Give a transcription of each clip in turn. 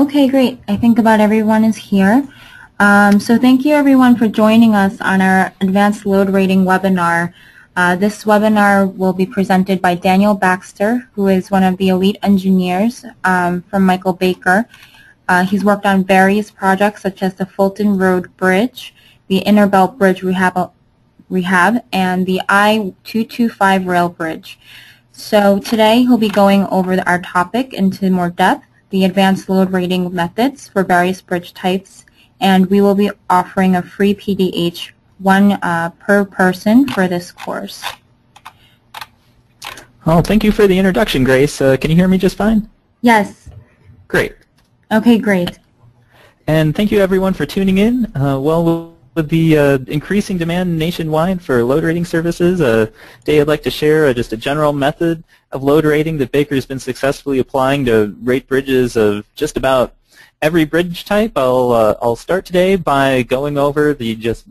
Okay, great. I think about everyone is here. Um, so thank you everyone for joining us on our Advanced Load Rating webinar. Uh, this webinar will be presented by Daniel Baxter, who is one of the elite engineers um, from Michael Baker. Uh, he's worked on various projects such as the Fulton Road Bridge, the Inner Belt Bridge Rehab, rehab and the I-225 Rail Bridge. So today he'll be going over our topic into more depth, the advanced load rating methods for various bridge types, and we will be offering a free PDH, one uh, per person for this course. Oh, thank you for the introduction, Grace. Uh, can you hear me just fine? Yes. Great. Okay, great. And thank you everyone for tuning in. Uh, well, with the uh, increasing demand nationwide for load rating services, uh, today I'd like to share uh, just a general method of load rating that Baker's been successfully applying to rate bridges of just about every bridge type. I'll, uh, I'll start today by going over the just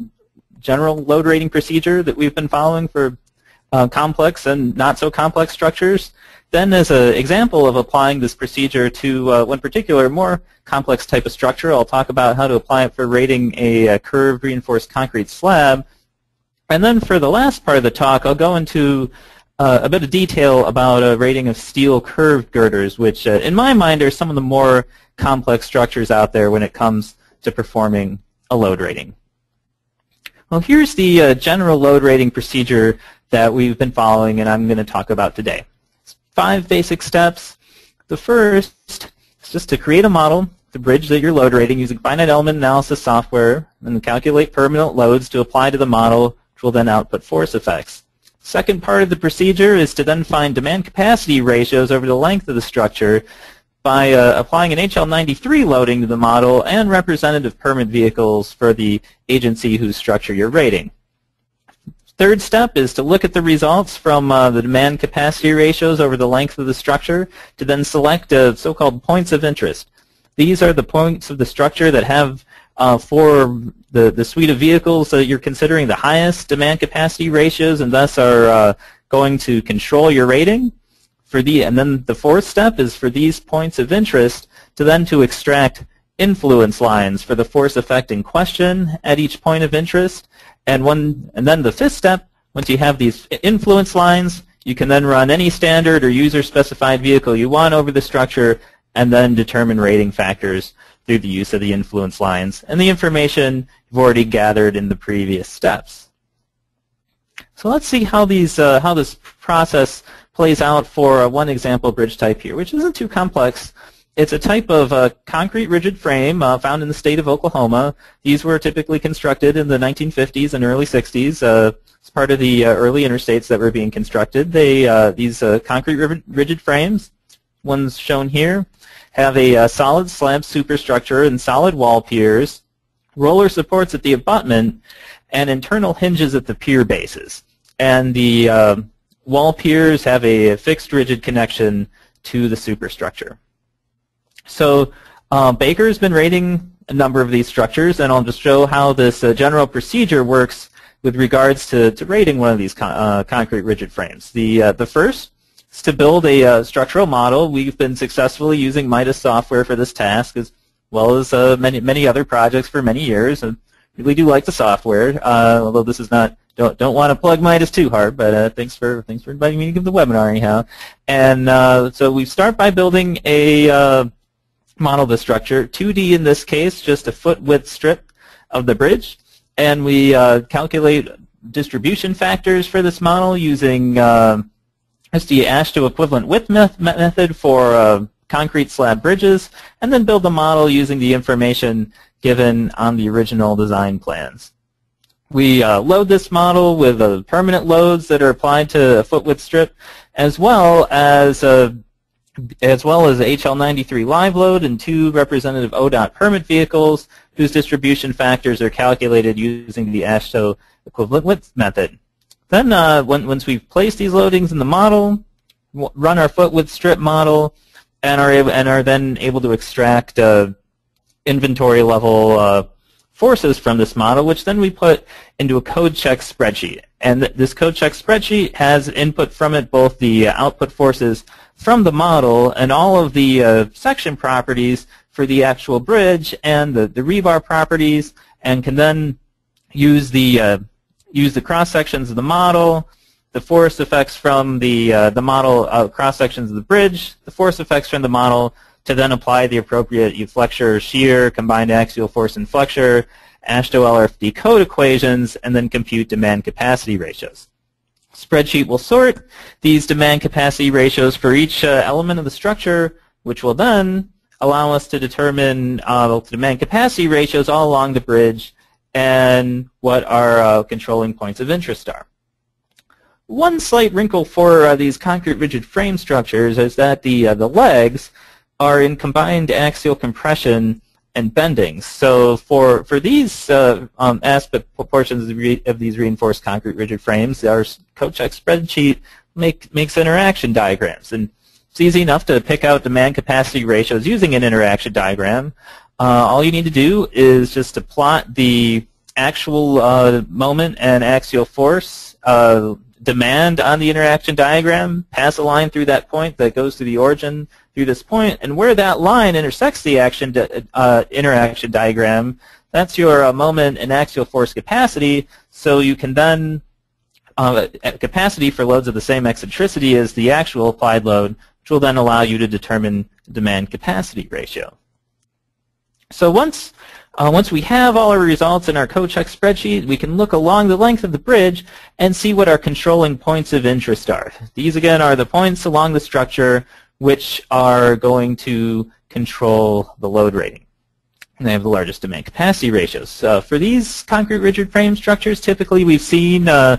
general load rating procedure that we've been following for uh, complex and not so complex structures. Then as an example of applying this procedure to uh, one particular more complex type of structure, I'll talk about how to apply it for rating a, a curved reinforced concrete slab. And then for the last part of the talk, I'll go into uh, a bit of detail about a rating of steel curved girders, which uh, in my mind are some of the more complex structures out there when it comes to performing a load rating. Well, here's the uh, general load rating procedure that we've been following and I'm going to talk about today. It's five basic steps. The first is just to create a model, the bridge that you're load rating using finite element analysis software and calculate permanent loads to apply to the model, which will then output force effects. Second part of the procedure is to then find demand capacity ratios over the length of the structure by uh, applying an HL93 loading to the model and representative permit vehicles for the agency whose structure you're rating. Third step is to look at the results from uh, the demand capacity ratios over the length of the structure to then select uh, so-called points of interest. These are the points of the structure that have uh, for the, the suite of vehicles that you're considering the highest demand capacity ratios and thus are uh, going to control your rating. For the, and then the fourth step is for these points of interest to then to extract influence lines for the force effect in question at each point of interest and, one, and then the fifth step, once you have these influence lines, you can then run any standard or user-specified vehicle you want over the structure and then determine rating factors through the use of the influence lines and the information you've already gathered in the previous steps. So let's see how, these, uh, how this process plays out for uh, one example bridge type here, which isn't too complex. It's a type of uh, concrete rigid frame uh, found in the state of Oklahoma. These were typically constructed in the 1950s and early 60s uh, as part of the uh, early interstates that were being constructed. They uh, These uh, concrete rigid frames, ones shown here, have a solid slab superstructure and solid wall piers, roller supports at the abutment, and internal hinges at the pier bases. And the wall piers have a fixed rigid connection to the superstructure. So uh, Baker's been rating a number of these structures, and I'll just show how this uh, general procedure works with regards to, to rating one of these con uh, concrete rigid frames. The, uh, the first to build a uh, structural model. We've been successfully using Midas software for this task, as well as uh, many, many other projects for many years. And really do like the software, although this is not don't don't want to plug Midas too hard, but uh, thanks for thanks for inviting me to give the webinar anyhow. And uh, so we start by building a uh, model of the structure. 2D in this case, just a foot width strip of the bridge. And we uh, calculate distribution factors for this model using uh, SD AASHTO equivalent width method for uh, concrete slab bridges, and then build the model using the information given on the original design plans. We uh, load this model with uh, permanent loads that are applied to a foot width strip, as well as uh, as well as HL93 live load and two representative ODOT permit vehicles whose distribution factors are calculated using the AASHTO equivalent width method. Then uh, when, once we've placed these loadings in the model, run our foot width strip model, and are, and are then able to extract uh, inventory level uh, forces from this model, which then we put into a code check spreadsheet. And th this code check spreadsheet has input from it both the uh, output forces from the model and all of the uh, section properties for the actual bridge and the, the rebar properties and can then use the uh, use the cross sections of the model, the force effects from the uh, the model uh, cross sections of the bridge, the force effects from the model to then apply the appropriate flexure, shear, combined axial force and flexure, AASHTO LRFD code equations, and then compute demand capacity ratios. Spreadsheet will sort these demand capacity ratios for each uh, element of the structure, which will then allow us to determine uh, demand capacity ratios all along the bridge and what our uh, controlling points of interest are. One slight wrinkle for uh, these concrete rigid frame structures is that the, uh, the legs are in combined axial compression and bending. So for, for these uh, um, aspect proportions of, of, these reinforced concrete rigid frames, our code check spreadsheet make, makes interaction diagrams. And it's easy enough to pick out demand capacity ratios using an interaction diagram. Uh, all you need to do is just to plot the actual uh, moment and axial force uh, demand on the interaction diagram, pass a line through that point that goes to the origin through this point, and where that line intersects the action uh, interaction diagram, that's your uh, moment and axial force capacity, so you can then uh, capacity for loads of the same eccentricity as the actual applied load, which will then allow you to determine demand capacity ratio. So once uh, once we have all our results in our code check spreadsheet, we can look along the length of the bridge and see what our controlling points of interest are. These, again, are the points along the structure which are going to control the load rating. And they have the largest demand capacity ratios. For these concrete rigid frame structures, typically we've seen uh,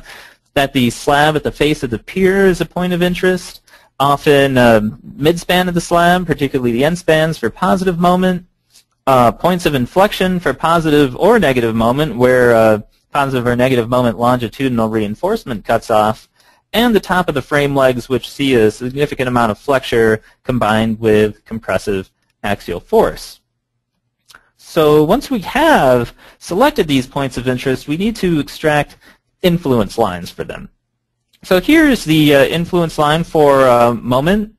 that the slab at the face of the pier is a point of interest. Often uh, midspan of the slab, particularly the end spans for positive moment, uh, points of inflection for positive or negative moment where uh, positive or negative moment longitudinal reinforcement cuts off, and the top of the frame legs which see a significant amount of flexure combined with compressive axial force. So once we have selected these points of interest, we need to extract influence lines for them. So here's the uh, influence line for uh, moment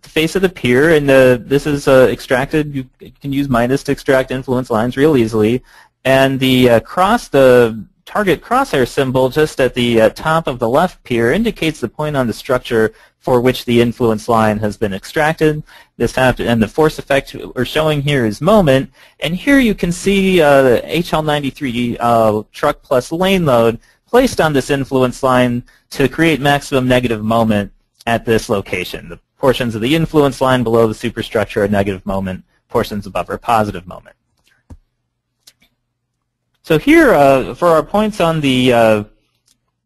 face of the pier, and the, this is uh, extracted. You can use Midas to extract influence lines real easily. And the uh, cross, the target crosshair symbol just at the uh, top of the left pier indicates the point on the structure for which the influence line has been extracted. This to, and the force effect we're showing here is moment. And here you can see uh, the HL93 uh, truck plus lane load placed on this influence line to create maximum negative moment at this location. Portions of the influence line below the superstructure are negative moment. Portions above are positive moment. So here, uh, for our points on the uh,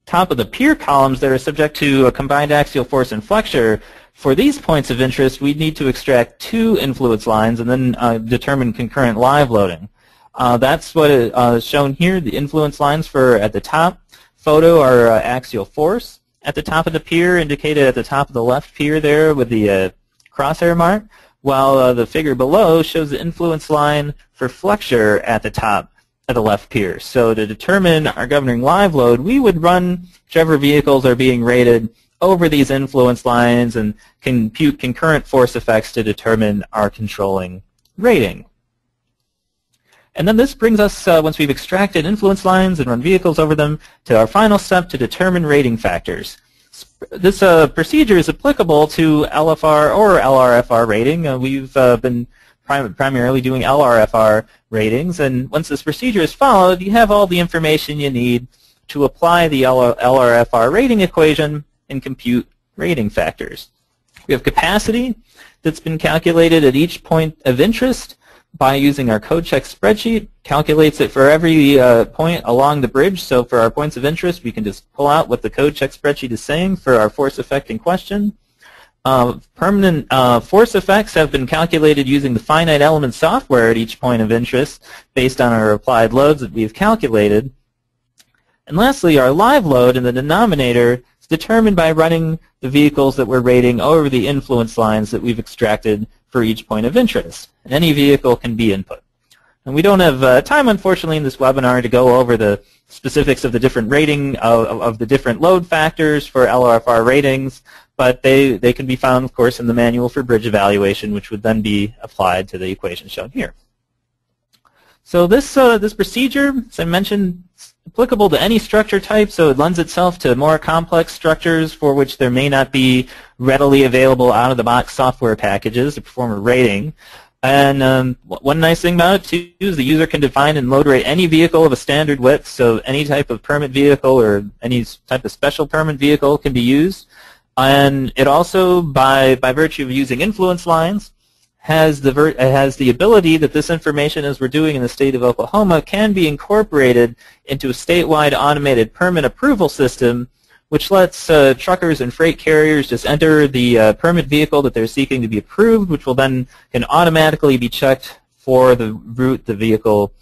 top of the pier columns that are subject to a combined axial force and flexure, for these points of interest, we need to extract two influence lines and then uh, determine concurrent live loading. Uh, that's what is uh, shown here. The influence lines for at the top photo are uh, axial force at the top of the pier, indicated at the top of the left pier there with the uh, crosshair mark, while uh, the figure below shows the influence line for flexure at the top of the left pier. So to determine our governing live load, we would run whichever vehicles are being rated over these influence lines and compute concurrent force effects to determine our controlling rating. And then this brings us, uh, once we've extracted influence lines and run vehicles over them, to our final step to determine rating factors. This uh, procedure is applicable to LFR or LRFR rating. Uh, we've uh, been prim primarily doing LRFR ratings, and once this procedure is followed, you have all the information you need to apply the LRFR rating equation and compute rating factors. We have capacity that's been calculated at each point of interest by using our code check spreadsheet, calculates it for every uh, point along the bridge. So for our points of interest, we can just pull out what the code check spreadsheet is saying for our force effect in question. Uh, permanent uh, force effects have been calculated using the finite element software at each point of interest based on our applied loads that we've calculated. And lastly, our live load in the denominator is determined by running the vehicles that we're rating over the influence lines that we've extracted for each point of interest. And any vehicle can be input. And we don't have uh, time, unfortunately, in this webinar to go over the specifics of the different rating of, of the different load factors for LRFR ratings, but they, they can be found, of course, in the manual for bridge evaluation, which would then be applied to the equation shown here. So this, uh, this procedure, as I mentioned, is applicable to any structure type, so it lends itself to more complex structures for which there may not be readily available out-of-the-box software packages to perform a rating. And um, one nice thing about it too is the user can define and load rate any vehicle of a standard width, so any type of permit vehicle or any type of special permit vehicle can be used. And it also, by, by virtue of using influence lines, has the, ver has the ability that this information, as we're doing in the state of Oklahoma, can be incorporated into a statewide automated permit approval system which lets uh, truckers and freight carriers just enter the uh, permit vehicle that they're seeking to be approved, which will then can automatically be checked for the route the vehicle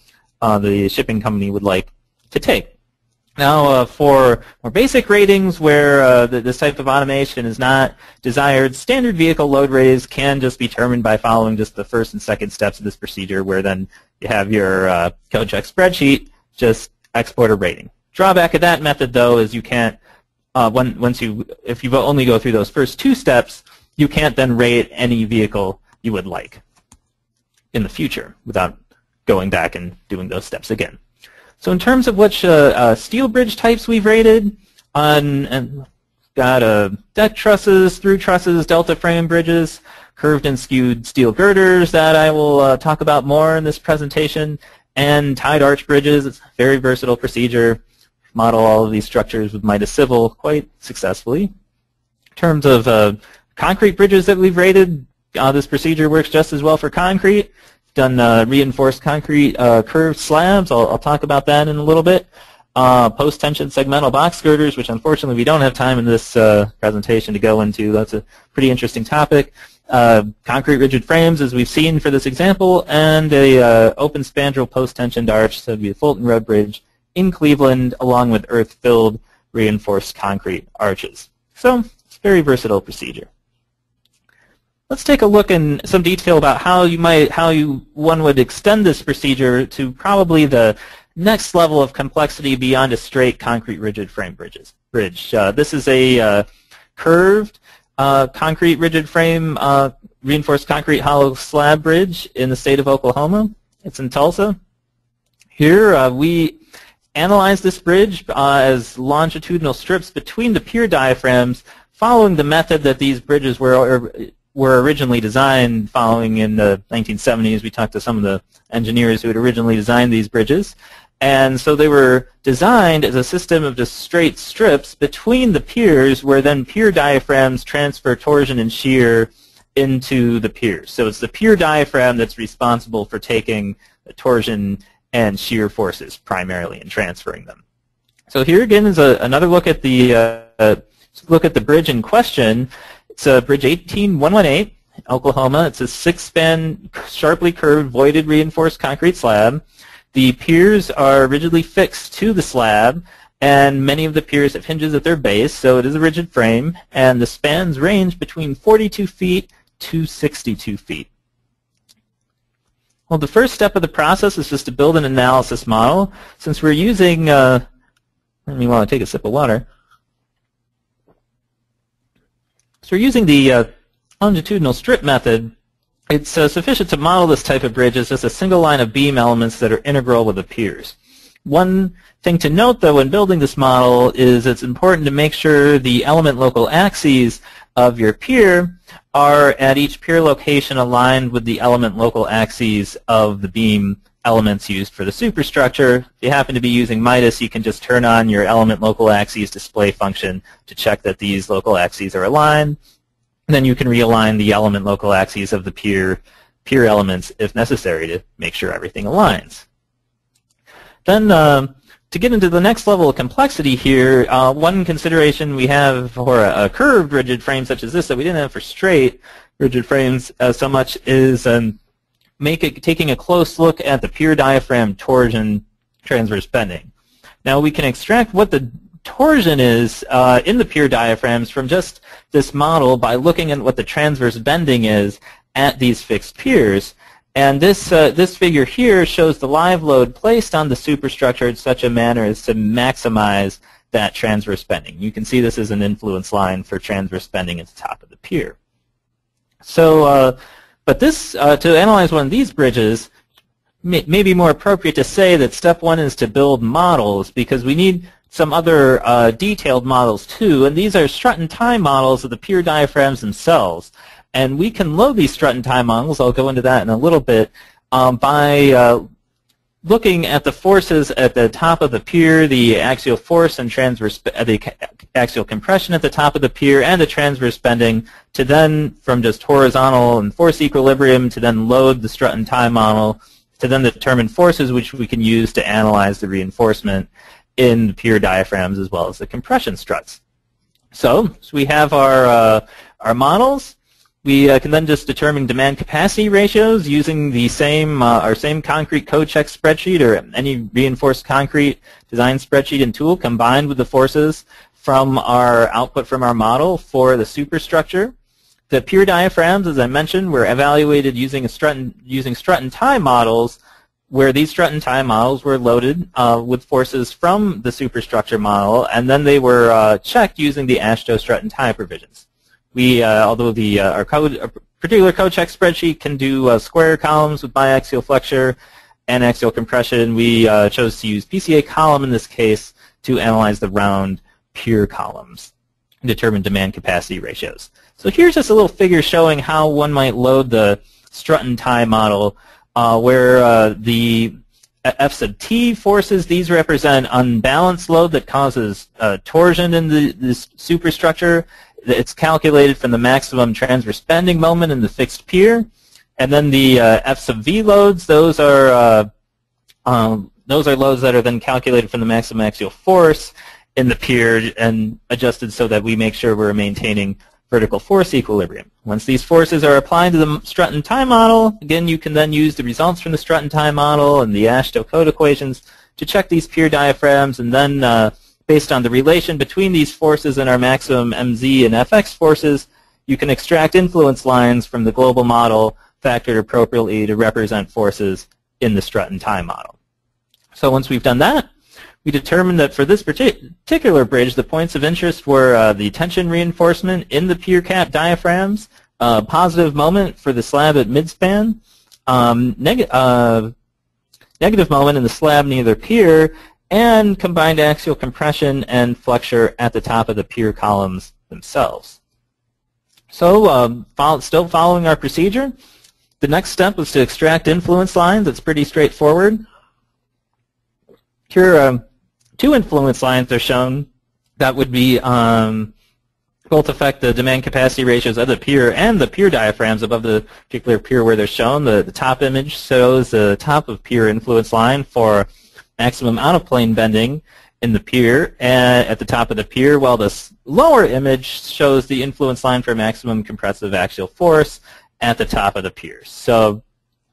uh, the shipping company would like to take. Now, uh, for more basic ratings where uh, the, this type of automation is not desired, standard vehicle load rates can just be determined by following just the first and second steps of this procedure, where then you have your uh, code check spreadsheet, just export a rating. Drawback of that method, though, is you can't uh, when, once you, if you only go through those first two steps, you can't then rate any vehicle you would like in the future without going back and doing those steps again. So in terms of which uh, uh, steel bridge types we've rated, on and got uh, deck trusses, through trusses, delta frame bridges, curved and skewed steel girders that I will uh, talk about more in this presentation, and tied arch bridges. It's a very versatile procedure model all of these structures with Midas Civil quite successfully. In terms of uh, concrete bridges that we've rated, uh, this procedure works just as well for concrete. Done uh, reinforced concrete uh, curved slabs. I'll, I'll, talk about that in a little bit. Uh, post-tension segmental box girders, which unfortunately we don't have time in this uh, presentation to go into. That's a pretty interesting topic. concrete rigid frames, as we've seen for this example, and a open spandrel post-tensioned arch, so be a Fulton Road Bridge in Cleveland along with earth-filled reinforced concrete arches. So it's a very versatile procedure. Let's take a look in some detail about how you might, how you, one would extend this procedure to probably the next level of complexity beyond a straight concrete rigid frame bridges, bridge. Uh, this is a uh, curved uh, concrete rigid frame uh, reinforced concrete hollow slab bridge in the state of Oklahoma. It's in Tulsa. Here uh, we analyze this bridge uh, as longitudinal strips between the pier diaphragms following the method that these bridges were were originally designed following in the 1970s. We talked to some of the engineers who had originally designed these bridges. And so they were designed as a system of just straight strips between the piers where then pier diaphragms transfer torsion and shear into the piers. So it's the pier diaphragm that's responsible for taking the torsion and shear forces primarily and transferring them. So here again is a, another look at the uh, look at the bridge in question. It's a bridge 18118, Oklahoma. It's a six-span, sharply curved, voided reinforced concrete slab. The piers are rigidly fixed to the slab, and many of the piers have hinges at their base, so it is a rigid frame, and the spans range between 42 feet to 62 feet. Well, the first step of the process is just to build an analysis model. Since we're using, uh, let me want to take a sip of water. So we're using the uh, longitudinal strip method. It's uh, sufficient to model this type of bridge as just a single line of beam elements that are integral with the piers. One thing to note, though, when building this model is it's important to make sure the element local axes of your pier are at each pier location aligned with the element local axes of the beam elements used for the superstructure. If you happen to be using Midas, you can just turn on your element local axes display function to check that these local axes are aligned. And then you can realign the element local axes of the pier, pier elements if necessary to make sure everything aligns. Then um, to get into the next level of complexity here, uh, one consideration we have for a, a, curved rigid frame such as this that we didn't have for straight rigid frames uh, so much is um, make it, taking a close look at the pier diaphragm torsion transverse bending. Now we can extract what the torsion is uh, in the pier diaphragms from just this model by looking at what the transverse bending is at these fixed piers. And this, uh, this figure here shows the live load placed on the superstructure in such a manner as to maximize that transverse bending. You can see this is an influence line for transverse bending at the top of the pier. So, uh, but this, uh, to analyze one of these bridges, may, may, be more appropriate to say that step one is to build models because we need some other uh, detailed models too, and these are strut and tie models of the pier diaphragms themselves. And we can load these strut and tie models, I'll go into that in a little bit, um, by uh, looking at the forces at the top of the pier, the axial force and transverse, uh, the axial compression at the top of the pier, and the transverse bending, to then, from just horizontal and force equilibrium, to then load the strut and tie model, to then determine forces which we can use to analyze the reinforcement in the pier diaphragms as well as the compression struts. So, so we have our, uh, our models. We uh, can then just determine demand capacity ratios using the same uh, our same concrete code check spreadsheet or any reinforced concrete design spreadsheet and tool combined with the forces from our output from our model for the superstructure. The pier diaphragms, as I mentioned, were evaluated using strut and, using strut and tie models where these strut and tie models were loaded uh, with forces from the superstructure model, and then they were uh, checked using the AASHTO strut and tie provisions. We, uh, although the uh, our code, our particular code check spreadsheet can do uh, square columns with biaxial flexure and axial compression, we uh, chose to use PCA column in this case to analyze the round pier columns and determine demand capacity ratios. So here's just a little figure showing how one might load the strut and tie model uh, where uh, the F sub T forces, these represent unbalanced load that causes uh, torsion in the, this superstructure. It's calculated from the maximum transverse bending moment in the fixed pier. And then the uh, F sub V loads, those are uh, um, those are loads that are then calculated from the maximum axial force in the pier and adjusted so that we make sure we're maintaining vertical force equilibrium. Once these forces are applied to the strut and tie model, again you can then use the results from the strut and tie model and the AASHTO code equations to check these pier diaphragms and then uh, based on the relation between these forces and our maximum MZ and FX forces, you can extract influence lines from the global model factored appropriately to represent forces in the strut and tie model. So once we've done that, we determined that for this particular bridge, the points of interest were uh, the tension reinforcement in the pier cap diaphragms, uh, positive moment for the slab at midspan, um, neg uh, negative moment in the slab near the pier, and combined axial compression and flexure at the top of the pier columns themselves. So um, follow, still following our procedure, the next step was to extract influence lines. It's pretty straightforward. Here, um, two influence lines are shown that would be um, both affect the demand capacity ratios of the pier and the pier diaphragms above the particular pier where they're shown. The, the top image shows the top of pier influence line for maximum out-of-plane bending in the pier and at the top of the pier, while this lower image shows the influence line for maximum compressive axial force at the top of the pier. So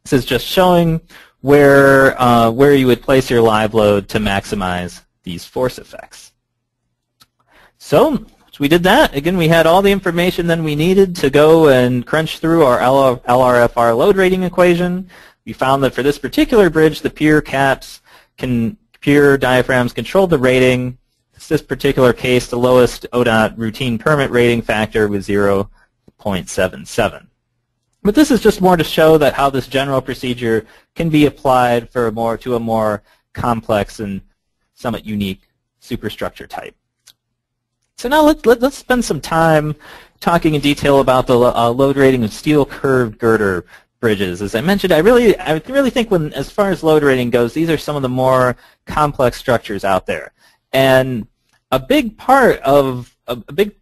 this is just showing where uh, where you would place your live load to maximize these force effects. So, we did that. Again, we had all the information then we needed to go and crunch through our LRFR load rating equation. We found that for this particular bridge, the pier caps can pier diaphragms control the rating. In this particular case, the lowest ODOT routine permit rating factor was 0.77. But this is just more to show that how this general procedure can be applied for a more to a more complex and somewhat unique superstructure type. So now let's, let, let us spend some time talking in detail about the uh, load rating of steel curved girder bridges. As I mentioned, I really, I really think when, as far as load rating goes, these are some of the more complex structures out there. And a big part of, a, a big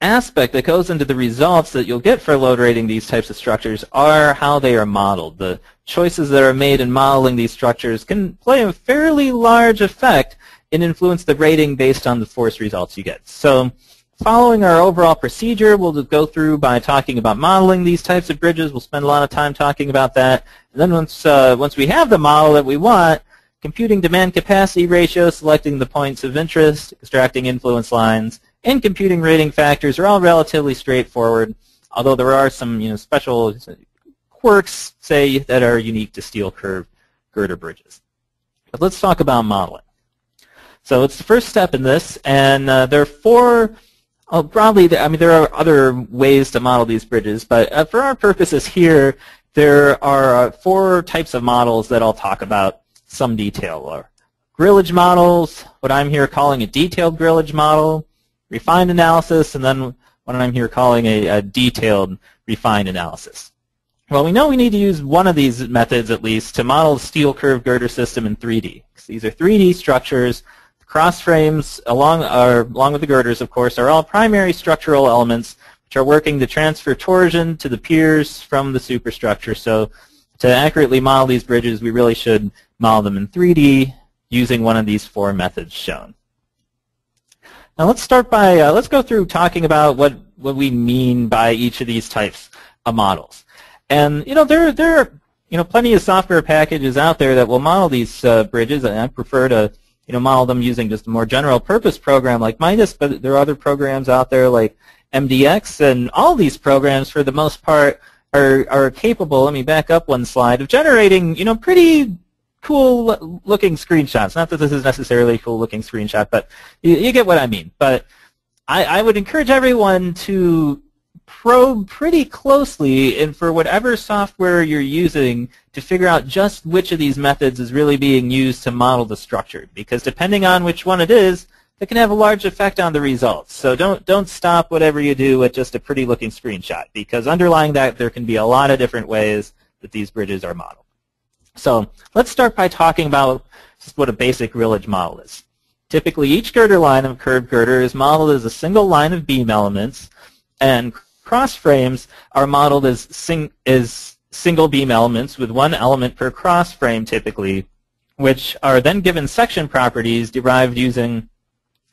aspect that goes into the results that you'll get for load rating these types of structures are how they are modeled. The choices that are made in modeling these structures can play a fairly large effect and influence the rating based on the force results you get. So following our overall procedure, we'll go through by talking about modeling these types of bridges. We'll spend a lot of time talking about that. And then once, uh, once we have the model that we want, computing demand capacity ratio, selecting the points of interest, extracting influence lines, and computing rating factors are all relatively straightforward, although there are some you know, special quirks, say, that are unique to steel curved girder bridges. But let's talk about modeling. So it's the first step in this, and uh, there are four, oh, broadly, I mean, there are other ways to model these bridges, but uh, for our purposes here, there are uh, four types of models that I'll talk about some detail. Grillage models, what I'm here calling a detailed grillage model, refined analysis, and then what I'm here calling a, a detailed refined analysis. Well, we know we need to use one of these methods at least to model the steel curve girder system in 3D. These are 3D structures Cross frames, along, along with the girders, of course, are all primary structural elements which are working to transfer torsion to the piers from the superstructure. So to accurately model these bridges, we really should model them in 3D using one of these four methods shown. Now let's start by, uh, let's go through talking about what, what we mean by each of these types of models. And, you know, there, there are, you know, plenty of software packages out there that will model these uh, bridges, and I prefer to you know, model them using just a more general purpose program like Midas, but there are other programs out there like MDX, and all these programs, for the most part, are, are capable, let me back up one slide, of generating, you know, pretty cool looking screenshots. Not that this is necessarily a cool looking screenshot, but you, you get what I mean. But I, I would encourage everyone to probe pretty closely and for whatever software you're using to figure out just which of these methods is really being used to model the structure. Because depending on which one it is, it can have a large effect on the results. So don't, don't stop whatever you do with just a pretty looking screenshot because underlying that there can be a lot of different ways that these bridges are modeled. So let's start by talking about just what a basic grillage model is. Typically each girder line of curved girder is modeled as a single line of beam elements and Cross frames are modeled as, sing as single beam elements with one element per cross frame typically, which are then given section properties derived using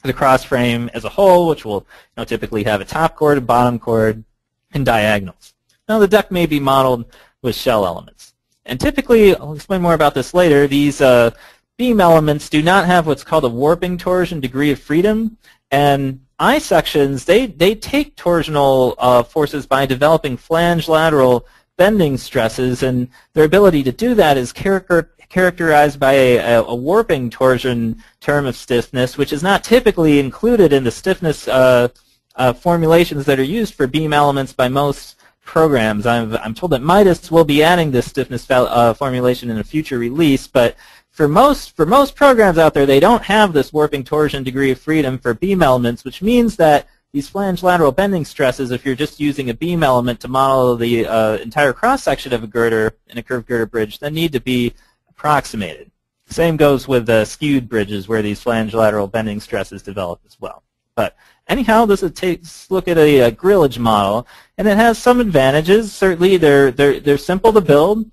the cross frame as a whole, which will you know, typically have a top chord, a bottom chord, and diagonals. Now the deck may be modeled with shell elements. And typically, I'll explain more about this later, these uh, beam elements do not have what's called a warping torsion degree of freedom, and I sections, they, they take torsional uh, forces by developing flange lateral bending stresses, and their ability to do that is character, characterized by a, a, warping torsion term of stiffness, which is not typically included in the stiffness uh, uh, formulations that are used for beam elements by most programs. I'm, I'm told that Midas will be adding this stiffness uh, formulation in a future release, but for most for most programs out there, they don't have this warping torsion degree of freedom for beam elements, which means that these flange lateral bending stresses, if you're just using a beam element to model the uh, entire cross-section of a girder in a curved girder bridge, then need to be approximated. Same goes with uh, skewed bridges where these flange lateral bending stresses develop as well. But anyhow, this is takes look at a, a grillage model, and it has some advantages. Certainly, they're they're they're simple to build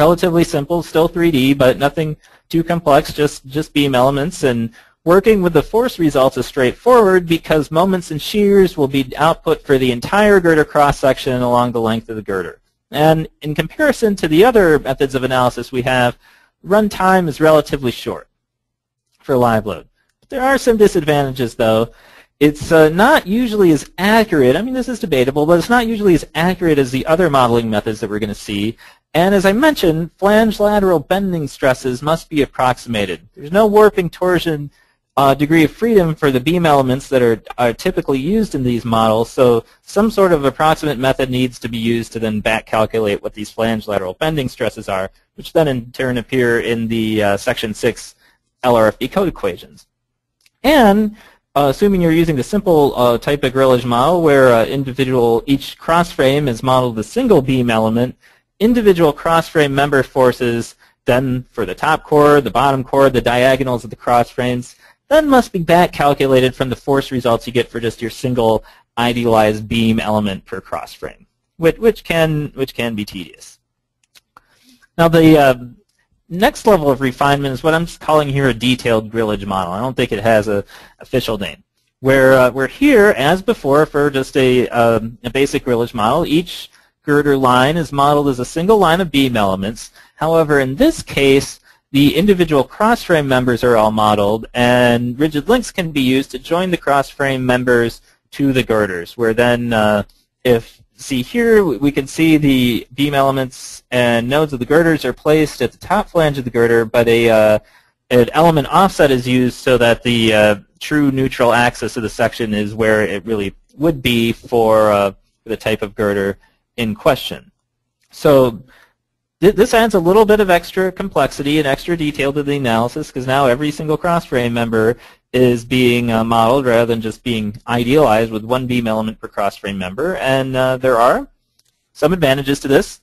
relatively simple, still 3D, but nothing too complex, just, just beam elements. And working with the force results is straightforward because moments and shears will be output for the entire girder cross-section along the length of the girder. And in comparison to the other methods of analysis we have, runtime is relatively short for live load. There are some disadvantages, though. It's uh, not usually as accurate. I mean, this is debatable, but it's not usually as accurate as the other modeling methods that we're going to see. And as I mentioned, flange lateral bending stresses must be approximated. There's no warping torsion uh, degree of freedom for the beam elements that are, are typically used in these models, so some sort of approximate method needs to be used to then back calculate what these flange lateral bending stresses are, which then in turn appear in the uh, section 6 LRFD code equations. And uh, assuming you're using the simple uh, type of grillage model where uh, individual each cross frame is modeled a single beam element, individual cross-frame member forces, then for the top chord, the bottom chord, the diagonals of the cross frames, then must be back calculated from the force results you get for just your single idealized beam element per cross frame, which, which, can, which can be tedious. Now the uh, next level of refinement is what I'm calling here a detailed grillage model. I don't think it has an official name. Where uh, we're here, as before, for just a, um, a basic grillage model, each girder line is modeled as a single line of beam elements. However, in this case, the individual cross-frame members are all modeled, and rigid links can be used to join the cross-frame members to the girders, where then uh, if see here, we can see the beam elements and nodes of the girders are placed at the top flange of the girder, but a uh, an element offset is used so that the uh, true neutral axis of the section is where it really would be for uh, the type of girder in question. So th this adds a little bit of extra complexity and extra detail to the analysis because now every single cross-frame member is being uh, modeled rather than just being idealized with one beam element per cross-frame member. And uh, there are some advantages to this.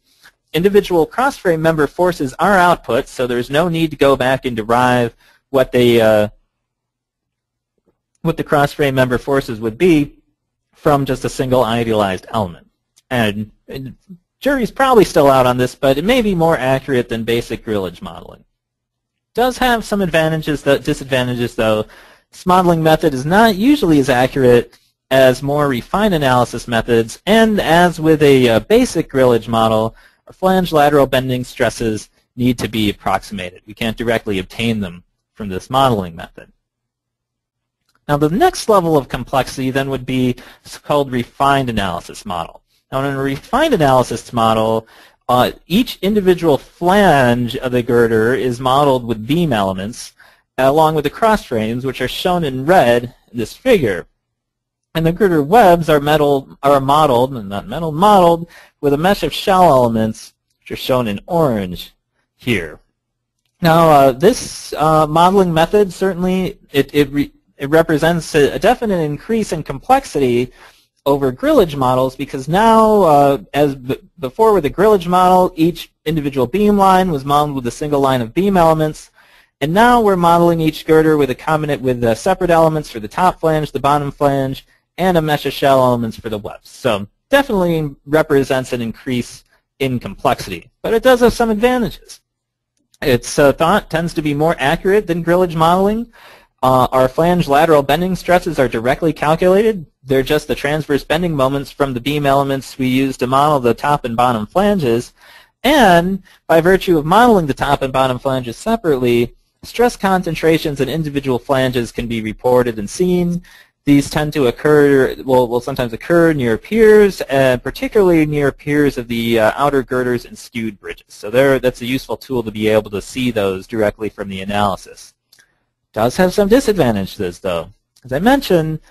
Individual cross-frame member forces are output, so there's no need to go back and derive what they uh, what the cross-frame member forces would be from just a single idealized element. And, and jury's probably still out on this, but it may be more accurate than basic grillage modeling. Does have some advantages, though, disadvantages though. This modeling method is not usually as accurate as more refined analysis methods, and as with a uh, basic grillage model, flange lateral bending stresses need to be approximated. We can't directly obtain them from this modeling method. Now the next level of complexity then would be called refined analysis model. Now in a refined analysis model, uh, each individual flange of the girder is modeled with beam elements along with the cross frames, which are shown in red in this figure. And the girder webs are metal are modeled, not metal, modeled with a mesh of shell elements, which are shown in orange here. Now, uh, this uh, modeling method certainly it it, re it represents a, a, definite increase in complexity over grillage models because now, uh, as before with the grillage model, each individual beam line was modeled with a single line of beam elements. And now we're modeling each girder with a combinate with uh, separate elements for the top flange, the bottom flange, and a mesh of shell elements for the webs. So definitely represents an increase in complexity. But it does have some advantages. Its uh, thought tends to be more accurate than grillage modeling. Uh, our flange lateral bending stresses are directly calculated. They're just the transverse bending moments from the beam elements we use to model the top and bottom flanges. And by virtue of modeling the top and bottom flanges separately, Stress concentrations in individual flanges can be reported and seen. These tend to occur, will, will sometimes occur near piers, and particularly near piers of the uh, outer girders and skewed bridges. So there, that's a useful tool to be able to see those directly from the analysis. Does have some disadvantages, though. As I mentioned,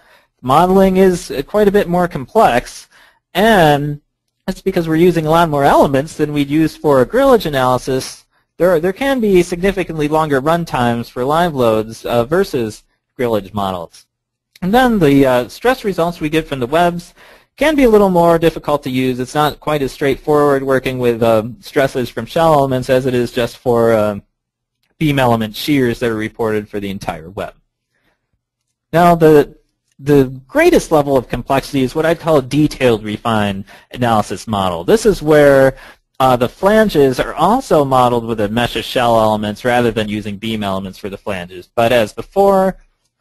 modeling is quite a bit more complex, and that's because we're using a lot more elements than we'd use for a grillage analysis there, there can be significantly longer run times for live loads uh, versus grillage models. And then the uh, stress results we get from the webs can be a little more difficult to use. It's not quite as straightforward working with uh, stresses from shell elements as it is just for uh, beam element shears that are reported for the entire web. Now the the greatest level of complexity is what I'd call a detailed refined analysis model. This is where uh, the flanges are also modeled with a mesh of shell elements rather than using beam elements for the flanges. But as before,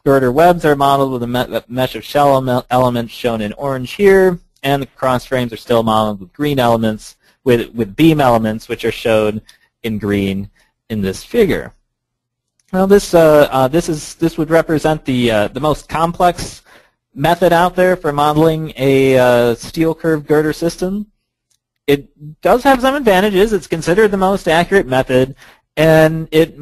girder webs are modeled with a me mesh of shell elements shown in orange here, and the cross frames are still modeled with green elements, with, with beam elements, which are shown in green in this figure. Well, this uh, uh, this is this would represent the uh, the most complex method out there for modeling a uh, steel curved girder system it does have some advantages. It's considered the most accurate method, and it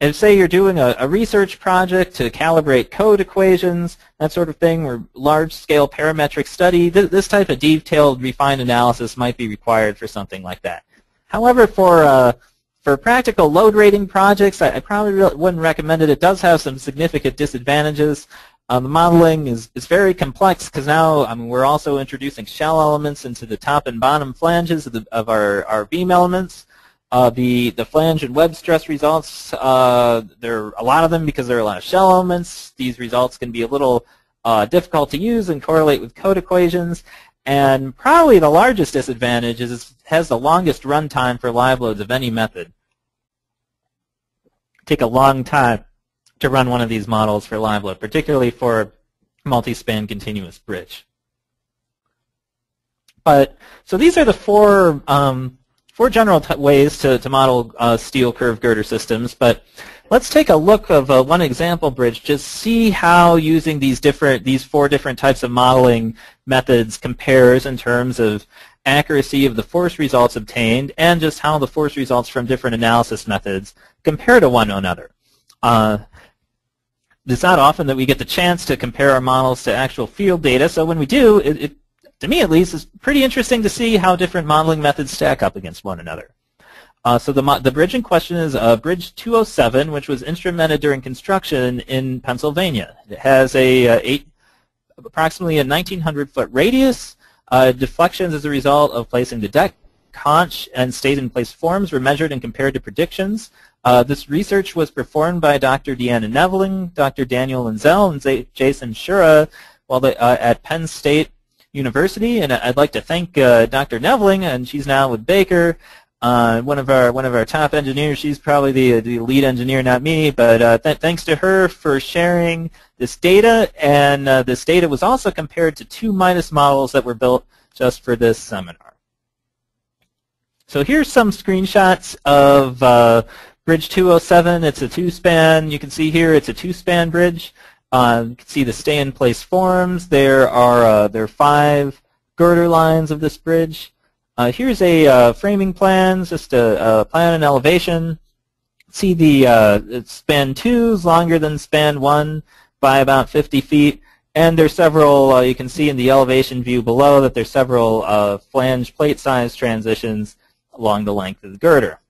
and say you're doing a, a, research project to calibrate code equations, that sort of thing, or large-scale parametric study, th this type of detailed, refined analysis might be required for something like that. However, for uh, for practical load rating projects, I, I probably wouldn't recommend it. It does have some significant disadvantages. Um, the modeling is, is very complex because now I mean, we're also introducing shell elements into the top and bottom flanges of, the, of our, our beam elements. Uh, the, the flange and web stress results, uh, there are a lot of them because there are a lot of shell elements. These results can be a little uh, difficult to use and correlate with code equations. And probably the largest disadvantage is it has the longest runtime for live loads of any method. Take a long time to run one of these models for live load, particularly for multi-span continuous bridge. But so these are the four um, four general ways to, to model uh, steel curve girder systems. But let's take a look of uh, one example bridge, just see how using these different, these four different types of modeling methods compares in terms of accuracy of the force results obtained and just how the force results from different analysis methods compare to one another. Uh, it's not often that we get the chance to compare our models to actual field data, so when we do, it, it, to me at least, it's pretty interesting to see how different modeling methods stack up against one another. Uh, so the, the bridge in question is uh, Bridge 207, which was instrumented during construction in Pennsylvania. It has a uh, eight, approximately a 1,900-foot radius. Uh, deflections as a result of placing the deck, haunch, and stayed-in-place forms were measured and compared to predictions. Uh, this research was performed by Dr. Deanna Nevling, Dr. Daniel Linzell, and Z Jason Shura while they, uh, at Penn State University. And I'd like to thank Dr. Nevling, and she's now with Baker, uh, one of our one of our top engineers. She's probably the the lead engineer, not me. But uh, th thanks to her for sharing this data. And uh, this data was also compared to two Midas models that were built just for this seminar. So here's some screenshots of uh, Bridge 207. It's a two-span. You can see here it's a two-span bridge. Uh, you can see the stay-in-place forms. There are uh, there are five girder lines of this bridge. Uh, here's a uh, framing plan, just a, a, plan and elevation. See the uh, span 2 is longer than span 1 by about 50 feet. And there's several, uh, you can see in the elevation view below that there's several uh, flange plate size transitions along the length of the girder.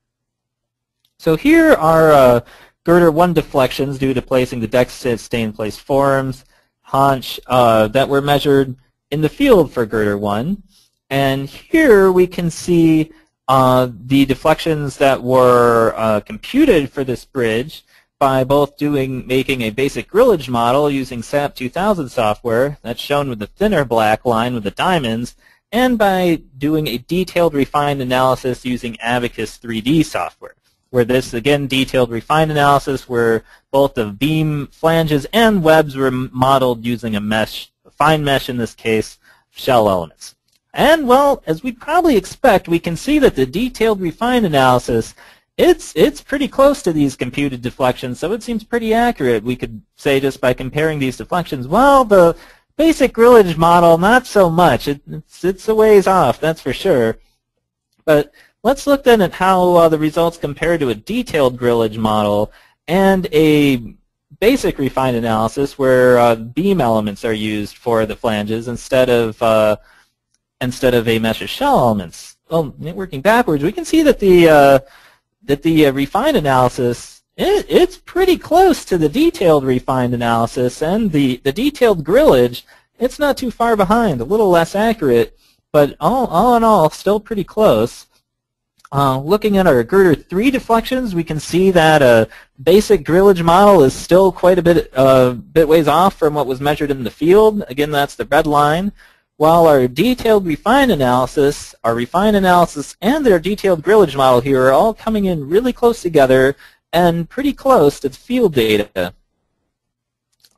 So here are uh, girder 1 deflections due to placing the deck stay in place forms, haunch, that were measured in the field for girder 1. And here we can see uh, the deflections that were uh, computed for this bridge by both doing making a basic grillage model using SAP 2000 software, that's shown with the thinner black line with the diamonds, and by doing a detailed refined analysis using Abaqus 3D software, where this, again, detailed refined analysis where both the beam flanges and webs were modeled using a mesh, a fine mesh in this case, shell elements. And, well, as we'd probably expect, we can see that the detailed refined analysis, it's, it's pretty close to these computed deflections, so it seems pretty accurate. We could say just by comparing these deflections, well, the basic grillage model, not so much. It, it's, it's a ways off, that's for sure. But let's look then at how uh, the results compare to a detailed grillage model and a basic refined analysis where uh, beam elements are used for the flanges instead of uh, instead of a mesh of shell elements. Well, working backwards, we can see that the uh, that the uh, refined analysis it, it's pretty close to the detailed refined analysis, and the the detailed grillage it's not too far behind, a little less accurate, but all all in all, still pretty close. Uh, looking at our girder 3 deflections, we can see that a basic grillage model is still quite a bit, uh, bit ways off from what was measured in the field. Again, that's the red line while our detailed refined analysis, our refined analysis, and their detailed grillage model here are all coming in really close together and pretty close to the field data.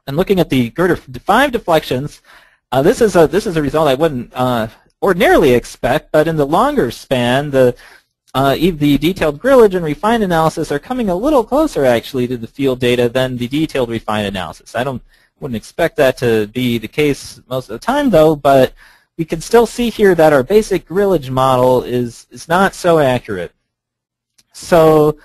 And looking at the girder 5 deflections, uh, this is a this is a result I wouldn't uh, ordinarily expect, but in the longer span, the uh, the detailed grillage and refined analysis are coming a little closer actually to the field data than the detailed refined analysis. I don't wouldn't expect that to be the case most of the time, though, but we can still see here that our basic grillage model is, is not so accurate. So,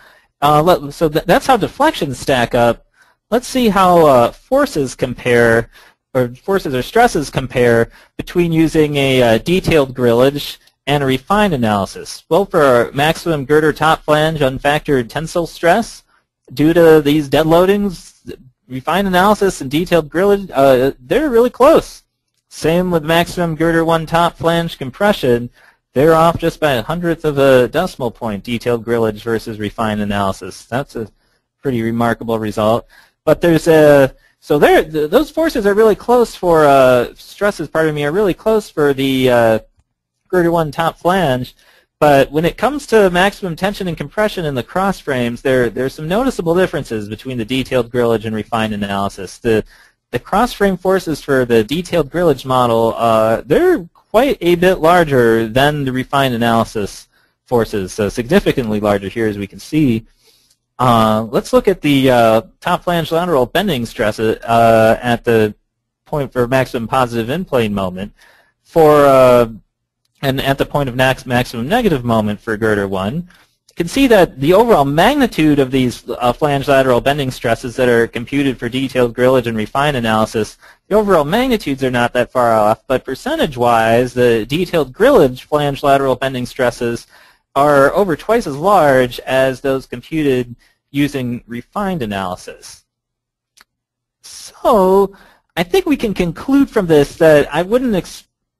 uh, let, so th that's how deflections stack up. Let's see how uh, forces compare, or forces or stresses compare between using a uh, detailed grillage and a refined analysis. Well, for our maximum girder top flange unfactored tensile stress, due to these dead loadings, refined analysis and detailed grillage, uh, they're really close. Same with maximum girder 1 top flange compression. They're off just by a hundredth of a decimal point, detailed grillage versus refined analysis. That's a pretty remarkable result. But there's a, so there, those forces are really close for, uh, stresses, pardon me, are really close for the uh, girder 1 top flange. But when it comes to maximum tension and compression in the cross frames, there there's some noticeable differences between the detailed grillage and refined analysis. The the cross frame forces for the detailed grillage model, uh, they're quite a bit larger than the refined analysis forces, so significantly larger here as we can see. Uh, let's look at the uh, top flange lateral bending stress uh, at the point for maximum positive in-plane moment for uh, and at the point of maximum negative moment for girder 1. You can see that the overall magnitude of these uh, flange lateral bending stresses that are computed for detailed grillage and refine analysis, the overall magnitudes are not that far off, but percentage-wise, the detailed grillage flange lateral bending stresses are over twice as large as those computed using refined analysis. So I think we can conclude from this that I wouldn't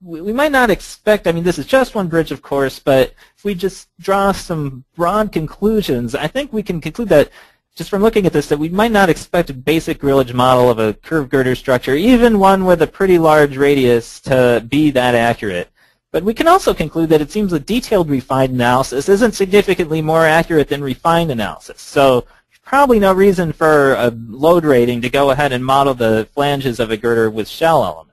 we might not expect, I mean this is just one bridge of course, but if we just draw some broad conclusions, I think we can conclude that just from looking at this that we might not expect a basic grillage model of a curved girder structure, even one with a pretty large radius, to be that accurate. But we can also conclude that it seems that detailed refined analysis isn't significantly more accurate than refined analysis. So probably no reason for a load rating to go ahead and model the flanges of a girder with shell elements.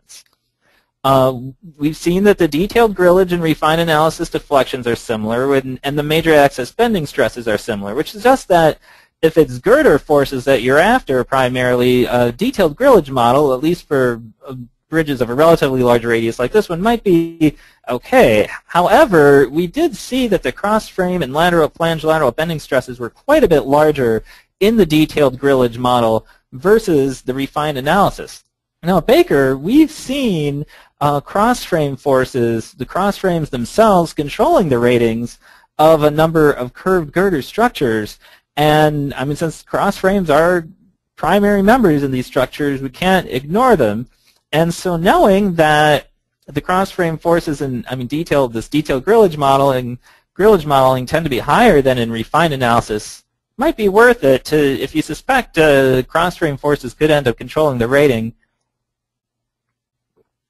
Uh, we've seen that the detailed grillage and refined analysis deflections are similar, and, and the major axis bending stresses are similar, which suggests that if it's girder forces that you're after primarily, a detailed grillage model, at least for uh, bridges of a relatively large radius like this one might be okay. However, we did see that the cross frame and lateral flange lateral bending stresses were quite a bit larger in the detailed grillage model versus the refined analysis. Now Baker, we've seen uh, cross frame forces, the cross frames themselves controlling the ratings of a number of curved girder structures. And I mean, since cross frames are primary members in these structures, we can't ignore them. And so knowing that the cross-frame forces in, I mean, detailed, this detailed grillage modeling, grillage modeling tend to be higher than in refined analysis, might be worth it to, if you suspect uh, cross-frame forces could end up controlling the rating,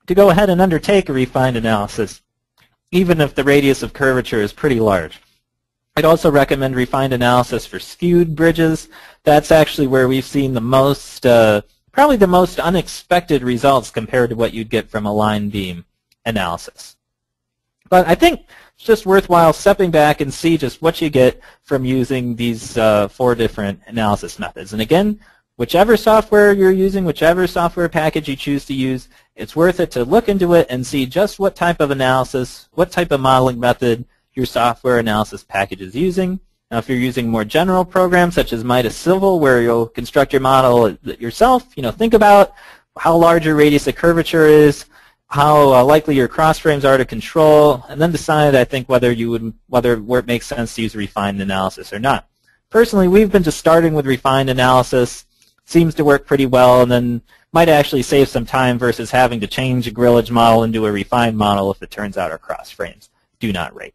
to go ahead and undertake a refined analysis, even if the radius of curvature is pretty large. I'd also recommend refined analysis for skewed bridges. That's actually where we've seen the most uh, probably the most unexpected results compared to what you'd get from a line beam analysis. But I think it's just worthwhile stepping back and see just what you get from using these uh, four different analysis methods. And again, whichever software you're using, whichever software package you choose to use, it's worth it to look into it and see just what type of analysis, what type of modeling method your software analysis package is using, now, if you're using more general programs such as Midas Civil, where you'll construct your model yourself, you know, think about how large your radius of curvature is, how uh, likely your cross frames are to control, and then decide, I think, whether you would, whether it makes sense to use refined analysis or not. Personally, we've been just starting with refined analysis. Seems to work pretty well, and then might actually save some time versus having to change a grillage model into a refined model if it turns out our cross frames do not rate.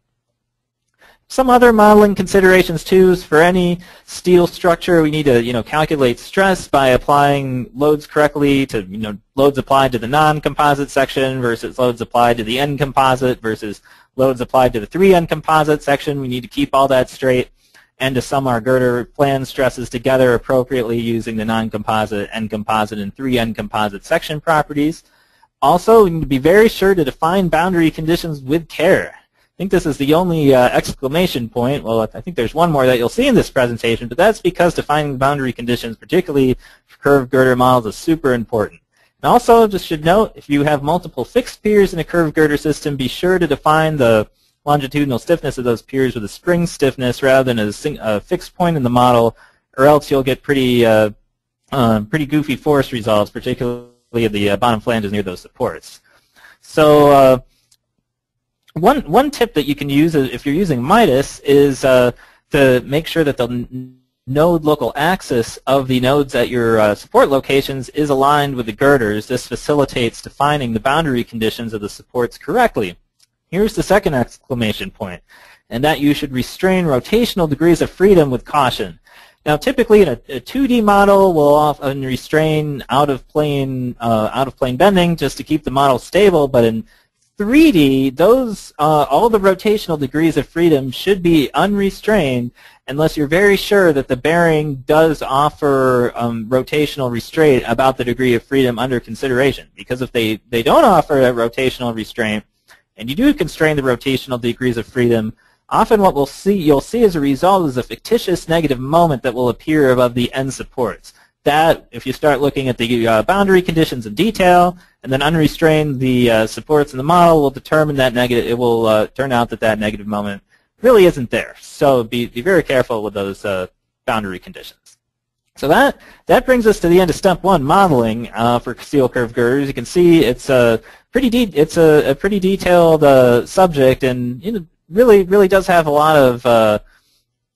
Some other modeling considerations too is for any steel structure, we need to you know calculate stress by applying loads correctly to you know loads applied to the non-composite section versus loads applied to the N composite versus loads applied to the 3N composite section. We need to keep all that straight and to sum our girder plan stresses together appropriately using the non-composite, N composite, and 3N composite section properties. Also, we need to be very sure to define boundary conditions with care. I think this is the only uh, exclamation point. Well, I think there's one more that you'll see in this presentation, but that's because defining boundary conditions, particularly for curved girder models, is super important. And also, just should note, if you have multiple fixed piers in a curved girder system, be sure to define the longitudinal stiffness of those piers with a spring stiffness rather than a, a fixed point in the model, or else you'll get pretty uh, uh, pretty goofy force results, particularly at the uh, bottom flanges near those supports. So uh, one one tip that you can use if you're using Midas is uh, to make sure that the node local axis of the nodes at your uh, support locations is aligned with the girders. This facilitates defining the boundary conditions of the supports correctly. Here's the second exclamation point, and that you should restrain rotational degrees of freedom with caution. Now, typically, in a, a 2D model, we'll often restrain out of plane uh, out of plane bending just to keep the model stable. But in 3D, those uh, all the rotational degrees of freedom should be unrestrained unless you're very sure that the bearing does offer um, rotational restraint about the degree of freedom under consideration. Because if they, they don't offer a rotational restraint, and you do constrain the rotational degrees of freedom, often what we'll see, you'll see as a result is a fictitious negative moment that will appear above the end supports. That, if you start looking at the uh, boundary conditions in detail, and then unrestrain the uh, supports in the model, will determine that negative. It will uh, turn out that that negative moment really isn't there. So be be very careful with those uh, boundary conditions. So that that brings us to the end of step one, modeling uh, for steel curve girders. You can see it's a pretty de it's a, a, pretty detailed uh, subject, and you know, really really does have a lot of uh,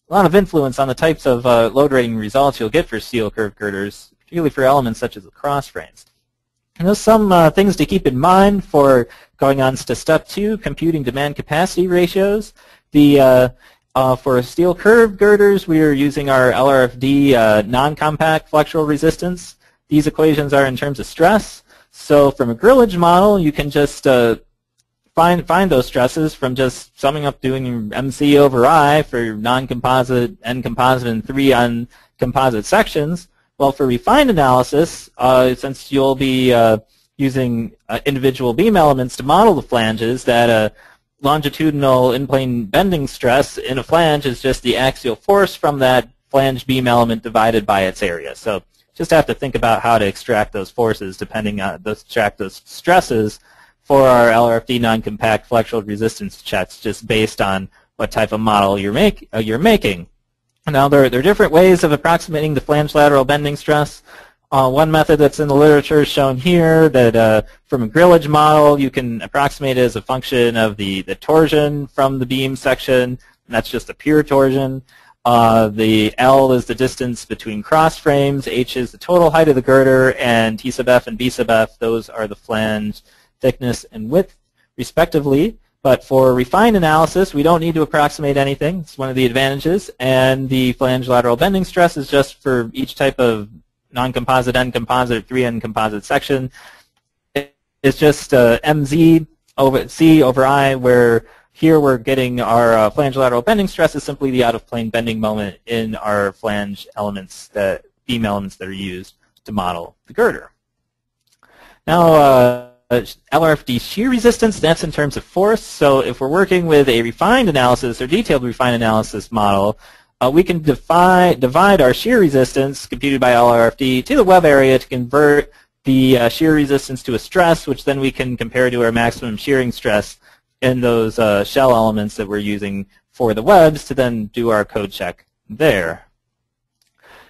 a lot of influence on the types of uh, load rating results you'll get for steel curve girders, particularly for elements such as the cross frames. And there's some uh, things to keep in mind for going on to step two, computing demand capacity ratios. The uh, uh, for steel curve girders, we are using our LRFD non-compact flexural resistance. These equations are in terms of stress. So from a grillage model, you can just uh, find find those stresses from just summing up doing MC over I for non-composite, N-composite, and three on composite sections. Well, for refined analysis, uh, since you'll be uh, using uh, individual beam elements to model the flanges, that longitudinal in-plane bending stress in a flange is just the axial force from that flange beam element divided by its area. So just have to think about how to extract those forces depending on those extract those stresses for our LRFD non-compact flexural resistance checks just based on what type of model you're make uh, you're making. Now there, there are different ways of approximating the flange lateral bending stress. Uh, one method that's in the literature is shown here that uh, from a grillage model you can approximate it as a function of the, the torsion from the beam section, and that's just a pure torsion. Uh, the L is the distance between cross frames, H is the total height of the girder, and T sub F and B sub F, those are the flange thickness and width respectively. But for refined analysis, we don't need to approximate anything. It's one of the advantages. And the flange lateral bending stress is just for each type of non-composite N composite, 3N composite section. It's just uh, MZ over C over I, where here we're getting our uh, flange lateral bending stress is simply the out-of-plane bending moment in our flange elements, that beam elements that are used to model the girder. Now, uh, LRFD shear resistance, that's in terms of force. So if we're working with a refined analysis or detailed refined analysis model, uh, we can divide, divide our shear resistance computed by LRFD to the web area to convert the uh, shear resistance to a stress, which then we can compare to our maximum shearing stress in those uh, shell elements that we're using for the webs to then do our code check there.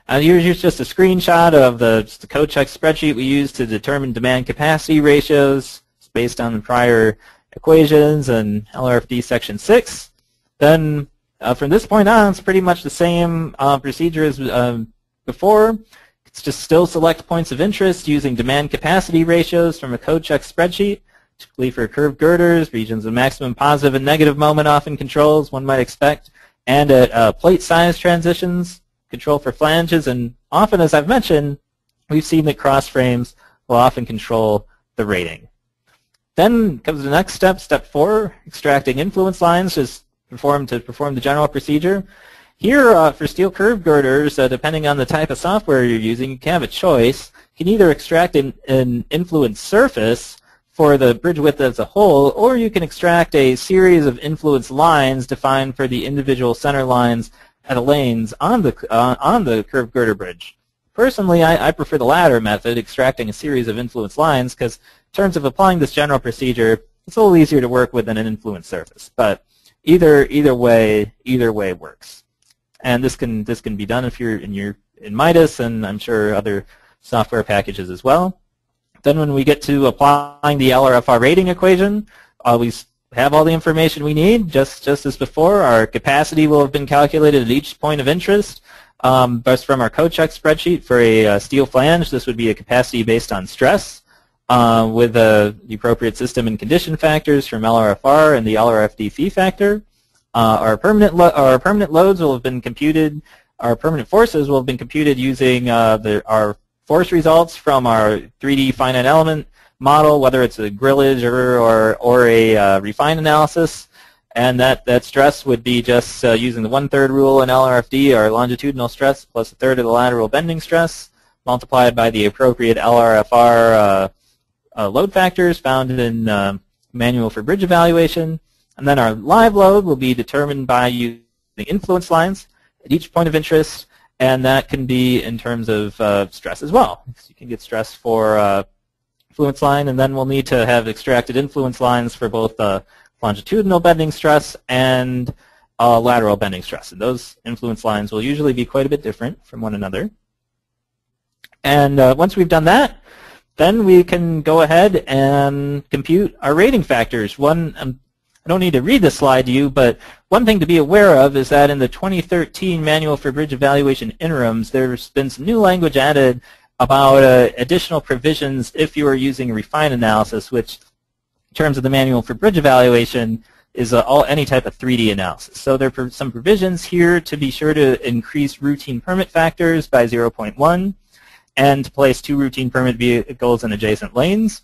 And here's just a screenshot of the, the code check spreadsheet we use to determine demand capacity ratios. It's based on the prior equations and LRFD section 6. Then uh, from this point on, it's pretty much the same uh, procedure as um, before. It's just still select points of interest using demand capacity ratios from a code check spreadsheet, typically for curved girders, regions of maximum positive and negative moment often controls, one might expect, and at uh, plate size transitions, control for flanges, and often, as I've mentioned, we've seen that cross frames will often control the rating. Then comes the next step, step four, extracting influence lines, just perform to perform the general procedure. Here, uh, for steel curve girders, uh, depending on the type of software you're using, you can have a choice. You can either extract an, an influence surface for the bridge width as a whole, or you can extract a series of influence lines defined for the individual center lines at the lanes on the uh, on the curved girder bridge. Personally, I, I, prefer the latter method, extracting a series of influence lines, because in terms of applying this general procedure, it's a little easier to work with than an influence surface. But either either way either way works. And this can this can be done if you're in your in Midas and I'm sure other software packages as well. Then when we get to applying the LRFR rating equation, uh, we have all the information we need, just, just as before. Our capacity will have been calculated at each point of interest. Um, but from our code check spreadsheet for a uh, steel flange, this would be a capacity based on stress uh, with the appropriate system and condition factors from LRFR and the LRFD phi factor. Uh, our permanent our permanent loads will have been computed. Our permanent forces will have been computed using uh, the, our force results from our 3D finite element model, whether it's a grillage or or, or a uh, refined analysis. And that, that stress would be just uh, using the one-third rule in LRFD, our longitudinal stress plus a third of the lateral bending stress, multiplied by the appropriate LRFR uh, load factors found in uh, Manual for Bridge Evaluation. And then our live load will be determined by using influence lines at each point of interest, and that can be in terms of uh, stress as well. You can get stress for uh, influence line, and then we'll need to have extracted influence lines for both uh, longitudinal bending stress and uh, lateral bending stress. And those influence lines will usually be quite a bit different from one another. And uh, once we've done that, then we can go ahead and compute our rating factors. One, um, I don't need to read this slide to you, but one thing to be aware of is that in the 2013 Manual for Bridge Evaluation Interims, there's been some new language added about uh, additional provisions if you are using refined analysis, which in terms of the Manual for Bridge Evaluation is uh, all any type of 3D analysis. So there are some provisions here to be sure to increase routine permit factors by 0.1 and to place two routine permit vehicles in adjacent lanes.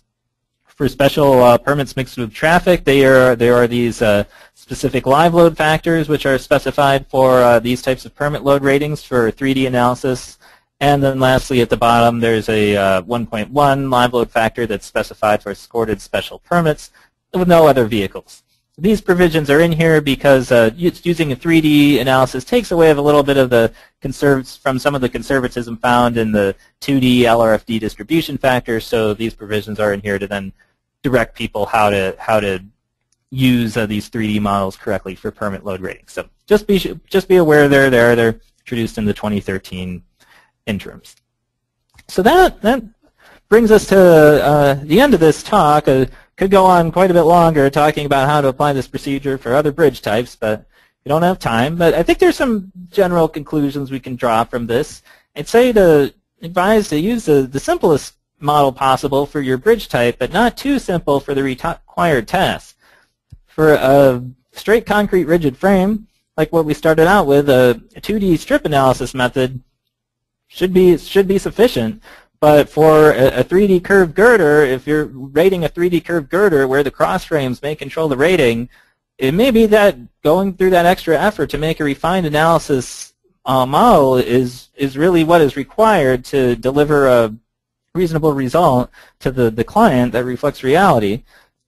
For special uh, permits mixed with traffic, they are, there are these uh, specific live load factors which are specified for uh, these types of permit load ratings for 3D analysis. And then lastly at the bottom there's a uh, 1.1 live load factor that's specified for escorted special permits with no other vehicles. These provisions are in here because uh, using a 3D analysis takes away a little bit of the conserves from some of the conservatism found in the 2D LRFD distribution factor. So these provisions are in here to then direct people how to how to use uh, these 3D models correctly for permit load rating. So just be just be aware they're there. They're introduced in the 2013 interims. So that that brings us to uh, the end of this talk. Uh, could go on quite a bit longer talking about how to apply this procedure for other bridge types, but we don't have time. But I think there's some general conclusions we can draw from this. I'd say to advise to use the, the simplest model possible for your bridge type, but not too simple for the required task. For a straight concrete rigid frame, like what we started out with, a, a 2D strip analysis method should be should be sufficient. But for a, 3D curved girder, if you're rating a 3D curved girder where the cross frames may control the rating, it may be that going through that extra effort to make a refined analysis uh, model is is really what is required to deliver a reasonable result to the, the client that reflects reality.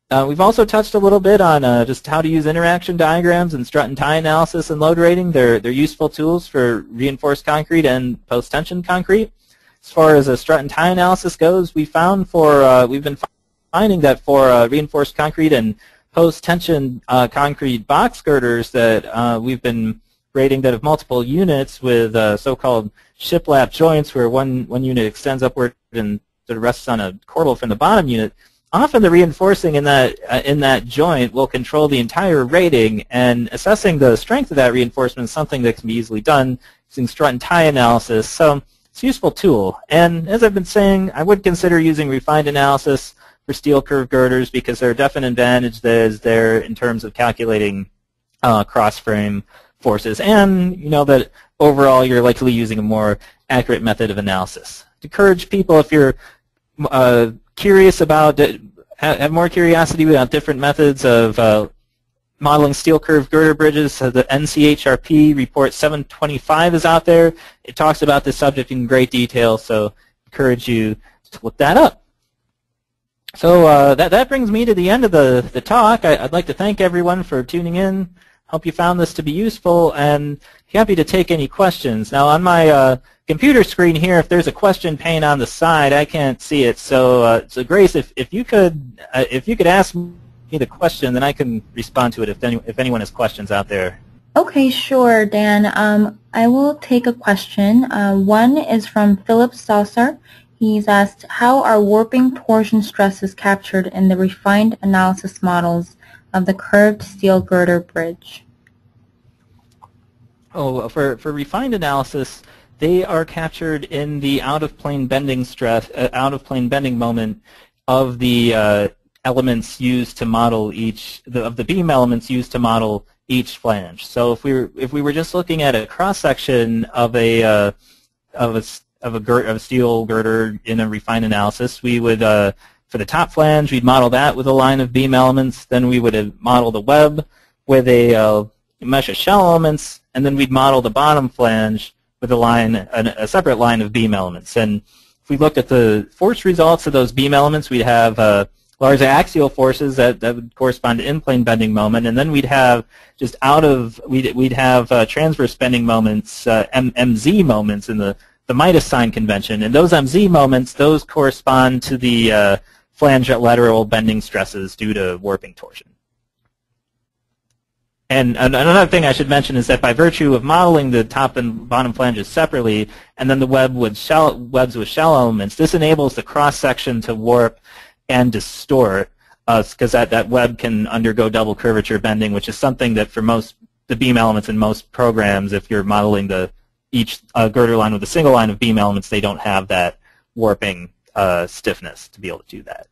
Uh, we've also touched a little bit on uh, just how to use interaction diagrams and strut and tie analysis and load rating. They're, they're useful tools for reinforced concrete and post-tension concrete. As far as a strut and tie analysis goes, we found for uh, we've been finding that for uh, reinforced concrete and post-tension uh, concrete box girders that uh, we've been rating that have multiple units with uh, so-called shiplap joints where one, one unit extends upward and sort of rests on a corbel from the bottom unit, often the reinforcing in that uh, in that joint will control the entire rating, and assessing the strength of that reinforcement is something that can be easily done using strut and tie analysis. So it's a useful tool. And as I've been saying, I would consider using refined analysis for steel curve girders because there are definite advantages there in terms of calculating uh, cross-frame forces and you know that overall you're likely using a more accurate method of analysis. To encourage people if you're uh, curious about, have more curiosity about different methods of uh, modeling steel curve girder bridges. So the NCHRP report 725 is out there. It talks about this subject in great detail, so encourage you to look that up. So uh, that, that brings me to the end of the, the talk. I, would like to thank everyone for tuning in. Hope you found this to be useful and happy to take any questions. Now on my uh, computer screen here, if there's a question pane on the side, I can't see it. So, uh, so Grace, if, if you could uh, if you could ask me the question, then I can respond to it if, any, if anyone has questions out there. Okay, sure, Dan. Um, I will take a question. Uh, one is from Philip Saucer. He's asked, how are warping torsion stresses captured in the refined analysis models of the curved steel girder bridge? Oh, for, for refined analysis, they are captured in the out-of-plane bending stress, uh, out-of-plane bending moment of the uh, elements used to model each the, of the beam elements used to model each flange. So if we were if we were just looking at a cross section of a uh, of a of a, of a steel girder in a refined analysis, we would uh, for the top flange we'd model that with a line of beam elements. Then we would model the web with a uh, mesh of shell elements, and then we'd model the bottom flange with a line a, a separate line of beam elements. And if we looked at the force results of those beam elements, we'd have uh, large axial forces that, that would correspond to in-plane bending moment, and then we'd have just out of, we'd, we'd have uh, transverse bending moments, uh, M, MZ moments in the, the Midas sign convention, and those MZ moments, those correspond to the flange lateral bending stresses due to warping torsion. And another thing I should mention is that by virtue of modeling the top and bottom flanges separately, and then the web with shell, webs with shell elements, this enables the cross-section to warp and distort because uh, that, that web can undergo double curvature bending, which is something that for most the beam elements in most programs, if you're modeling the each uh, girder line with a single line of beam elements, they don't have that warping uh, stiffness to be able to do that.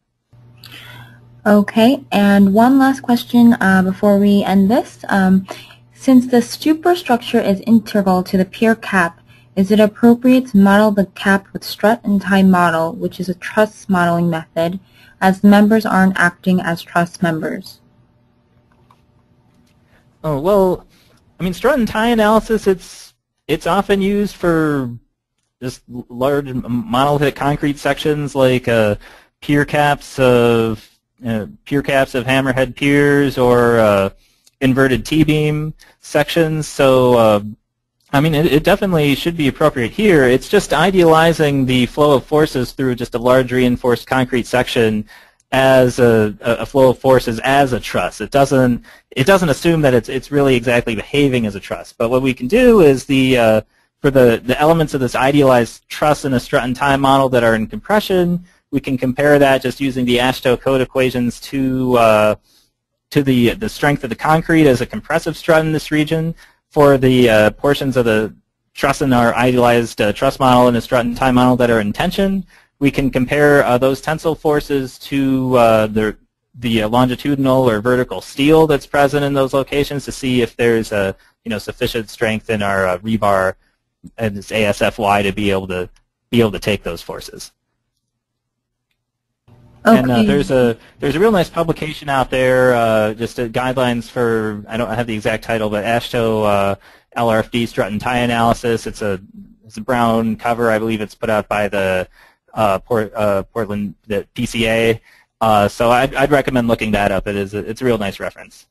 Okay, and one last question uh, before we end this. Um, since the superstructure is integral to the pier cap, is it appropriate to model the cap with strut and tie model, which is a truss modeling method, as members aren't acting as truss members? Oh, well, I mean, strut and tie analysis, it's, it's often used for just large monolithic concrete sections like uh, pier caps of uh, pier caps of hammerhead piers or uh, inverted T-beam sections. So, uh, I mean, it, it, definitely should be appropriate here. It's just idealizing the flow of forces through just a large reinforced concrete section as a, a flow of forces as a truss. It doesn't it doesn't assume that it's it's really exactly behaving as a truss. But what we can do is the uh, for the the elements of this idealized truss in a strut and tie model that are in compression, we can compare that just using the AASHTO code equations to uh, to the the strength of the concrete as a compressive strut in this region. For the uh, portions of the truss in our idealized uh, truss model and the strut and tie model that are in tension, we can compare uh, those tensile forces to uh, the the longitudinal or vertical steel that's present in those locations to see if there's a you know sufficient strength in our uh, rebar and this ASFY to be able to be able to take those forces. Okay. And uh, there's a there's a real nice publication out there, uh, just uh, guidelines for I don't have the exact title, but AASHTO uh, LRFD strut and tie analysis. It's a it's a brown cover, I believe it's put out by the uh, Port, uh, Portland the PCA. so I'd, I'd recommend looking that up. It is a, it's a real nice reference.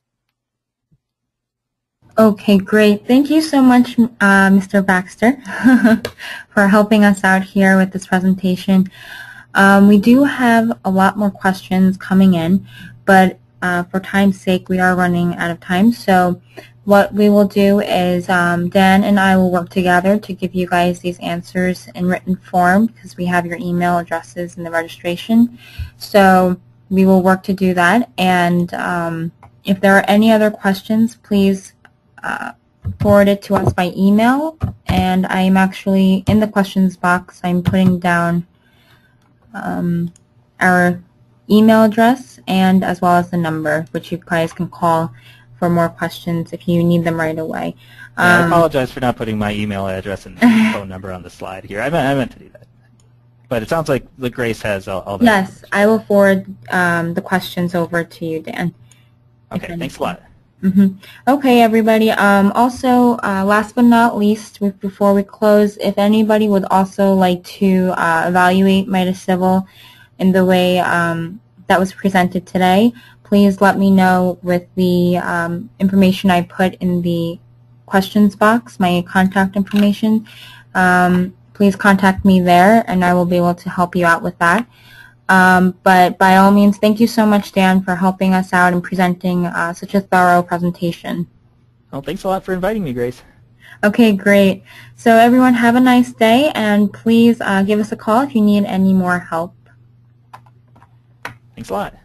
Okay, great. Thank you so much, Mr. Baxter, for helping us out here with this presentation. Um, we do have a lot more questions coming in, but uh, for time's sake, we are running out of time. So what we will do is um, Dan and I will work together to give you guys these answers in written form because we have your email addresses in the registration. So we will work to do that. And um, if there are any other questions, please uh, forward it to us by email. And I'm actually in the questions box. I'm putting down um, our email address and as well as the number, which you guys can call for more questions if you need them right away. Um, yeah, I um, apologize for not putting my email address and phone number on the slide here. I meant, I meant to do that. But it sounds like the Grace has all, all Yes, I will forward um, the questions over to you, Dan. Okay, thanks a lot. Mm -hmm. Okay, everybody. Um, also, uh, last but not least, before we close, if anybody would also like to uh, evaluate Civil in the way um, that was presented today, please let me know with the um, information I put in the questions box, my contact information. Um, please contact me there, and I will be able to help you out with that. Um, but by all means, thank you so much, Dan, for helping us out and presenting uh, such a thorough presentation. Well, thanks a lot for inviting me, Grace. Okay, great. So everyone have a nice day, and please uh, give us a call if you need any more help. Thanks a lot.